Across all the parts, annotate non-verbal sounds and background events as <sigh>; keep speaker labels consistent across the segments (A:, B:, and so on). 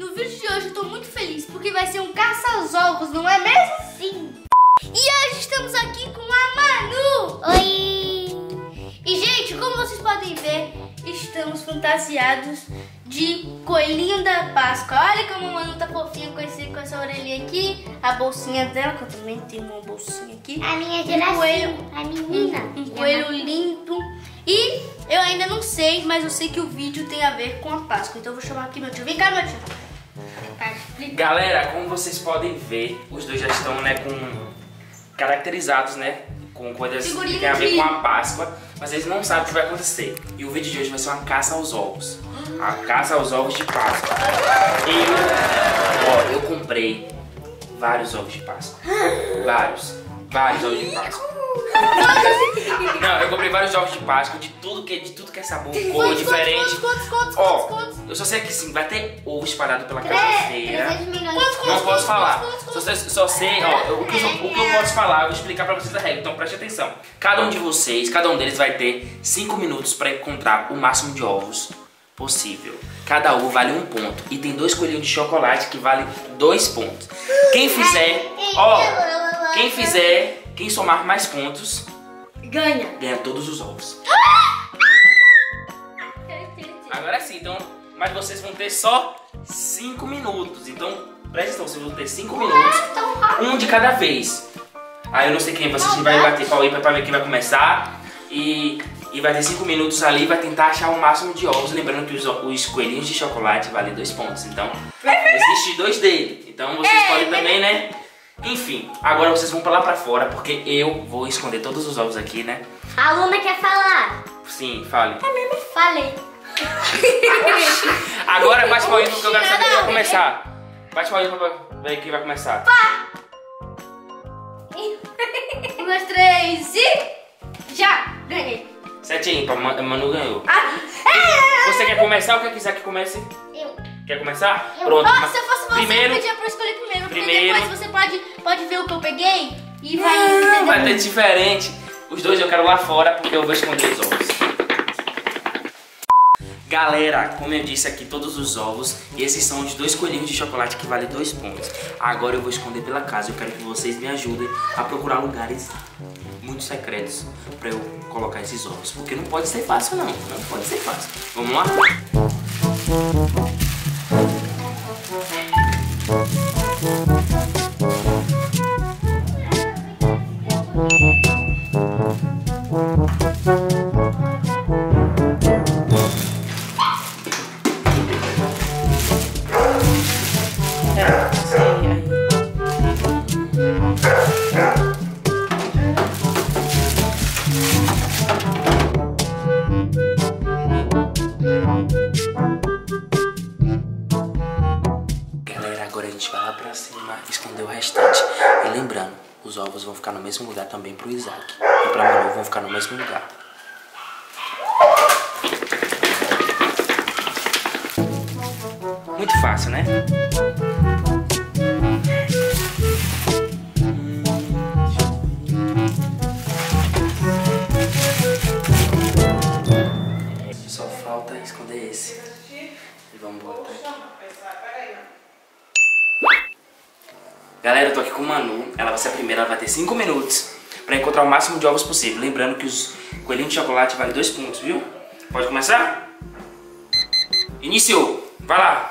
A: No vídeo de hoje eu tô muito feliz porque vai ser um caça aos ovos, não é mesmo?
B: Sim.
A: E hoje estamos aqui com a Manu!
B: Oi.
A: E gente, como vocês podem ver, estamos fantasiados de coelhinho da Páscoa. Olha como a Manu tá fofinha com, esse, com essa orelhinha aqui, a bolsinha dela, que eu também tenho uma bolsinha aqui.
B: A minha
A: Um
B: geração.
A: coelho.
B: A menina.
A: Um, um coelho lindo. E eu ainda não sei, mas eu sei que o vídeo tem a ver com a Páscoa. Então eu vou chamar aqui meu tio. Vem cá, meu tio. Tá.
C: Galera, como vocês podem ver, os dois já estão, né, com caracterizados, né, com coisas que tem a ver com a Páscoa, mas eles não sabem o que vai acontecer. E o vídeo de hoje vai ser uma caça aos ovos. A caça aos ovos de Páscoa. Eu, ó, eu comprei vários ovos de Páscoa. Vários. Vários ovos de Páscoa. Comprei vários ovos de Páscoa de tudo que, de tudo que é sabor, cor
A: Quantos,
C: diferente.
A: Quantos, quantos, quantos,
C: Ó,
A: quantos,
C: eu só sei que sim, vai ter ovo espalhado pela casa inteira.
B: 300 milhões.
A: Quantos,
C: Não posso falar. Só, sei- só sei, ó, o que, eu, o que eu posso falar, eu vou explicar pra vocês a regra, então preste atenção. Cada um de vocês, cada um deles vai ter 5 minutos pra encontrar o máximo de ovos possível. Cada ovo vale um ponto. E tem dois coelhinhos de chocolate que valem dois pontos. Quem fizer, ó, quem fizer, quem somar mais pontos,
A: Ganha.
C: ganha todos os ovos. <gasps> Agora sim, então, mas vocês vão ter só 5 minutos. Então, presta atenção, vocês vão ter 5 minutos, um de cada vez. Aí eu não sei quem vocês vai bater pau aí pra ver quem vai começar. E, e vai ter 5 minutos ali, vai tentar achar o máximo de ovos. Lembrando que os, os coelhinhos de chocolate valem 2 pontos. Então, existe dois dele. Então vocês podem também, né? Enfim, agora vocês vão pra lá pra fora, porque eu vou esconder todos os ovos aqui, né?
B: A Luna quer falar.
C: Sim, fale.
B: Falei. <laughs>
C: Agora bate palminho porque eu quero saber quem vai começar. Bate palminho pra ver quem vai começar.
A: Um, dois, três e... Já! Ganhei.
C: Pra Ma- Manu ganhou.
A: Ah, é!
C: Você quer começar ou quer quiser que comece? Quer começar?
B: Eu.
C: Pronto. Ma-
A: se eu fosse você,
C: primeiro,
A: eu pedia pra escolher primeiro. Porque
C: Primeiro.
A: depois você pode, pode ver o que eu peguei e vai
C: Não, vai ter diferente. Os dois eu quero lá fora porque eu vou esconder os ovos. Galera, como eu disse aqui, todos os ovos. E esses são os dois coelhinhos de chocolate que valem dois pontos. Agora eu vou esconder pela casa. Eu quero que vocês me ajudem a procurar lugares muito secretos pra eu colocar esses ovos. Porque não pode ser fácil, não. Não pode ser fácil. Vamos lá? Fácil, né? Só falta esconder esse. E vamos botar aqui. Galera, eu tô aqui com a Manu. Ela vai ser a primeira, ela vai ter 5 minutos pra encontrar o máximo de ovos possível. Lembrando que os coelhinhos de chocolate valem 2 pontos, viu? Pode começar? Iniciou! Vai lá!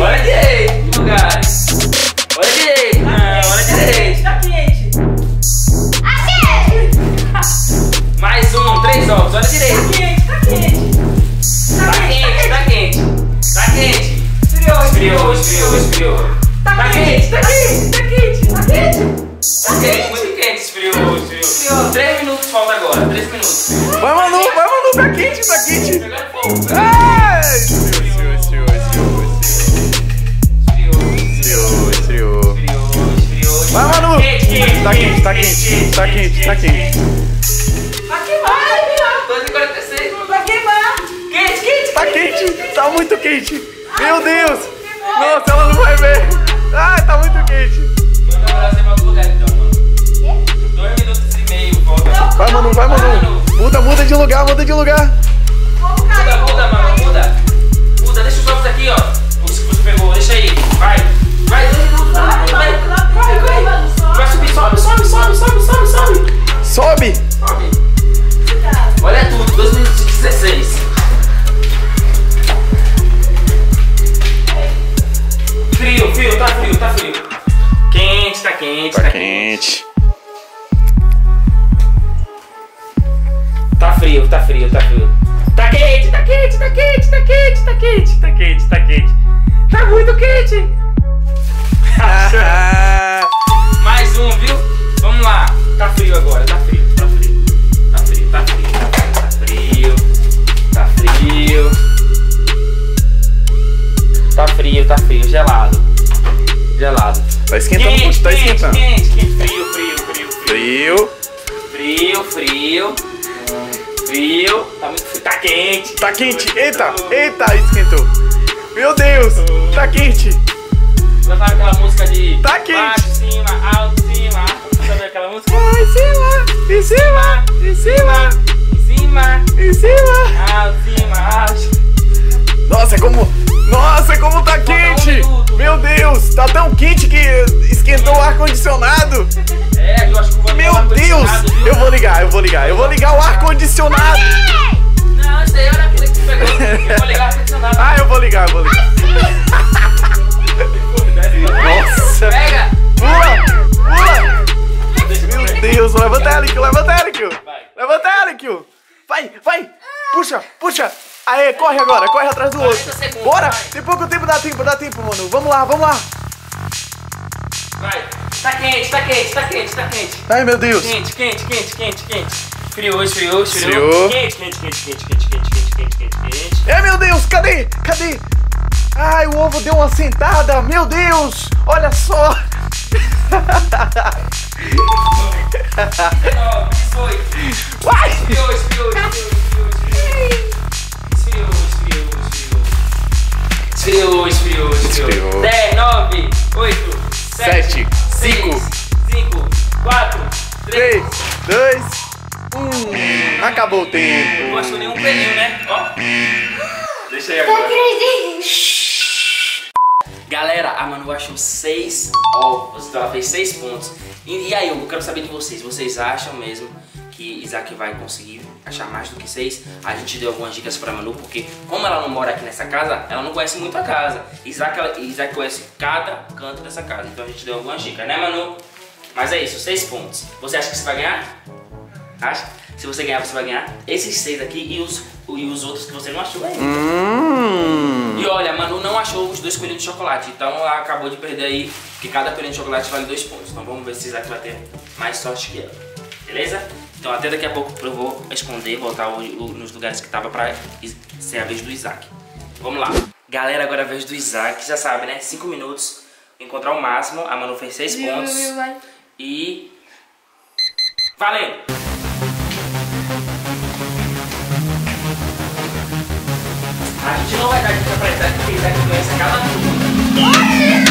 D: What? Quente, tá quente, tá queimar, vai queimar.
C: 2h46, mano.
D: Vai queimar.
C: Quente, quente.
E: Tá quente, tá muito quente. Meu Deus. Nossa, ela não vai ver. Ai, tá muito quente.
C: Manda você pra outro lugar então, mano. 2 minutos e meio, falta.
E: Vai, Manu, vai, Manu. Muda, muda de lugar, muda de lugar.
C: Sobe, sobe, sobe, sobe, sobe, sobe. Olha tudo, 2 minutos e 16. Frio, frio, tá frio, tá frio. Quente, tá quente, tá,
E: Tá
C: quente.
E: quente.
C: Tá frio, tá frio, tá frio. Tá quente, tá quente, tá quente, tá quente, tá quente, tá quente, tá quente. Tá muito quente. Agora, tá frio, tá frio. Tá frio, tá frio, tá frio. Tá frio. Tá frio, tá frio, gelado. Gelado.
E: Tá esquentando,
C: Quente,
E: tá esquentando.
C: quente, quente, frio, frio, frio, frio.
E: Frio.
C: Frio, frio. Frio. Tá muito frio. Tá quente.
E: Tá quente. Eita, eita, esquentou. Meu Deus, tá quente.
C: Sabe aquela música de
E: Tá quente. Em cima. Nossa, como. Nossa, como tá quente! Meu Deus, tá tão quente que esquentou o ar-condicionado.
C: É, eu acho que vou
E: Meu
C: o
E: Deus! Eu vou ligar, eu vou ligar, eu vou ligar o ar-condicionado.
C: Não, isso aí era aquele que pegou. Eu vou ligar o ar-condicionado. <laughs>
E: Ah, eu vou ligar, eu vou ligar. Aê, corre agora, corre atrás do
C: 40
E: outro.
C: segundos,
E: Bora!
C: vai.
E: Tem pouco tempo, dá tempo, dá tempo, mano. Vamos lá, vamos lá.
C: Vai. Tá quente, tá quente, tá quente, tá quente.
E: Ai, meu Deus.
C: Quente, quente, quente, quente, quente. Esfriou, esfriou, esfriou. Quente, quente, quente, quente, quente, quente, quente, quente, quente, quente.
E: É, meu Deus, cadê? Cadê? Ai, o ovo deu uma sentada. Meu Deus, olha só.
C: 19, 18.
E: Vai.
C: Esfriou, esfriou, esfriou, esfriou, Esfriou, esfriou, esfriou, esfriou. Esfriou. 10, 9, 8, 7,
E: Sete, cinco.
C: 5, 4, 3.
E: 3, 2, 1. Acabou o tempo.
C: Não achou nenhum pelinho, né? Ó. Deixa aí agora. Galera, a Manu achou 6 ovos, então ela fez 6 pontos. E, e aí, eu quero saber de vocês. Vocês acham mesmo que Isaac vai conseguir achar mais do que 6? A gente deu algumas dicas pra Manu, porque como ela não mora aqui nessa casa, ela não conhece muito a casa. Isaac, ela- Isaac conhece cada canto dessa casa, então a gente deu algumas dicas, né Manu? Mas é isso, 6 pontos. Você acha que você vai ganhar? Acha? Se você ganhar, você vai ganhar esses 6 aqui e os, e os outros que você não achou ainda.
E: Hum.
C: E olha, a Manu não achou os dois coelhinhos de chocolate, então ela acabou de perder aí, que cada coelhinho de chocolate vale dois pontos. Então vamos ver se Isaac vai ter mais sorte que ela. Beleza? Então até daqui a pouco eu vou esconder, voltar nos lugares que tava pra ser a vez do Isaac. Vamos lá. Galera, agora é a vez do Isaac, já sabe, né? 5 minutos, encontrar o máximo. A Manu fez 6
A: Viu,
C: pontos.
A: vai.
C: E. Valendo! A gente não vai dar dica pra Isaac porque Isaac conhece cada tudo.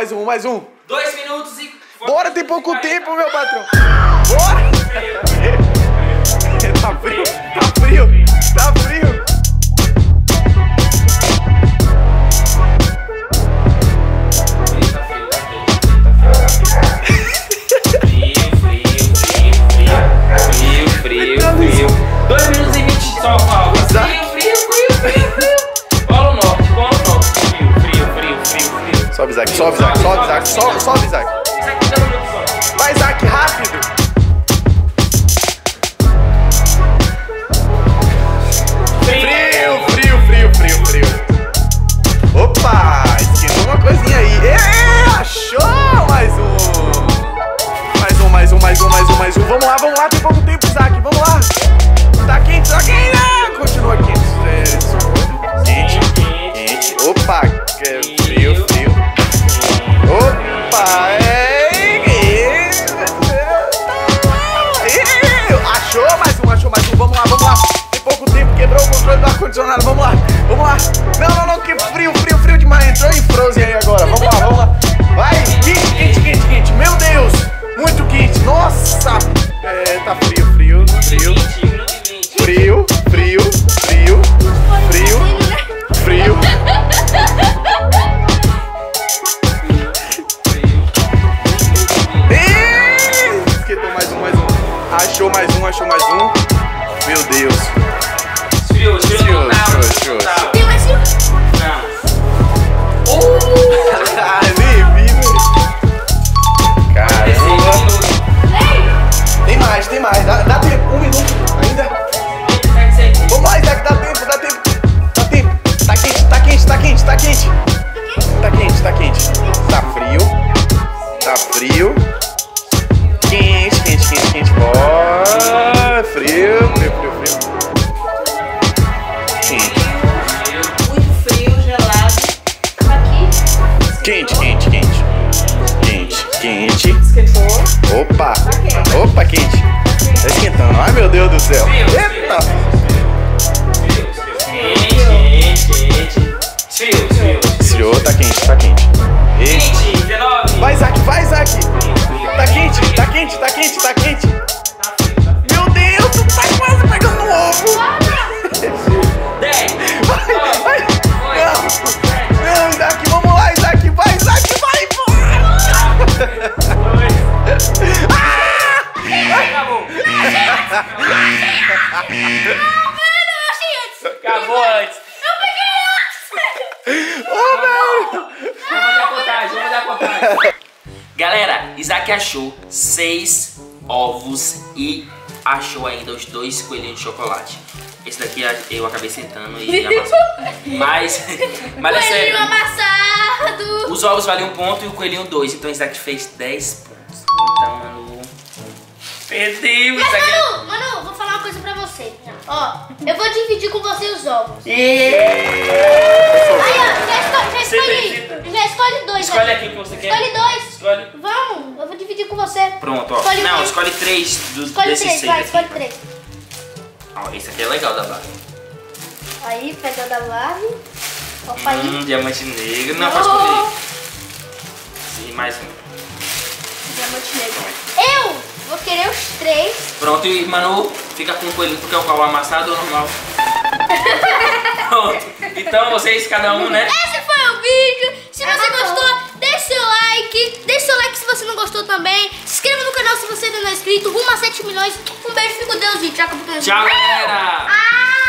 E: Mais um, mais um.
C: Dois minutos e.
E: Bora, tem pouco tempo, meu patrão. Bora! Mais um, mais um, mais um. Vamos lá, vamos lá, tem pouco tempo, Isaac, vamos lá. Tá quente, tá quente. Ah, continua. É, Quente, quente. Opa, é frio, frio. Opa, é. Achou mais um, achou mais um. Vamos lá, vamos lá. Tem pouco tempo, quebrou o controle do ar-condicionado. Vamos lá, vamos lá. Não, não, não, Ai,
C: achou ainda os dois coelhinhos de chocolate. Esse daqui eu acabei sentando e <laughs> amassou. Mas, <laughs> mas é sério.
A: amassado.
C: Os ovos valem um ponto e o coelhinho dois. Então Isaac fez 10 pontos. Então, Manu. Perdeu,
A: Mas,
C: Isaac.
A: Manu, Manu, vou falar uma coisa pra você. Ó, eu vou dividir com você os ovos.
C: É.
A: Aí, ó, já escolhe, já
C: acredita?
A: Já escolhe dois.
C: Escolhe
A: né?
C: aqui o que você quer.
A: Escolhe dois.
C: Escolhe.
A: Vamos, eu vou dividir com você.
C: Pronto, ó.
A: Escolhe
C: Não,
A: três.
C: escolhe três dos
A: Escolhe
C: desses
A: três,
C: seis
A: vai,
C: aqui.
A: escolhe três.
C: Ó, esse aqui é legal da Barbie.
A: Aí, pega o da Barbie. Opa aí.
C: Hum, diamante negro. Não,
A: Oh.
C: pode escolher. Sim, mais um.
A: Diamante negro. Eu vou querer os três.
C: Pronto, e Manu fica com o coelhinho porque é o qual amassado ou normal? <laughs> Pronto. Então vocês, cada um, né?
A: Esse foi o vídeo. Se você gostou, deixe seu like. Deixe seu like se você não gostou também. Se inscreva no canal se você ainda não é inscrito. Rumo a 7 milhões. Um beijo, fico com Deus e tchau.
C: Tchau, galera!
A: Ah!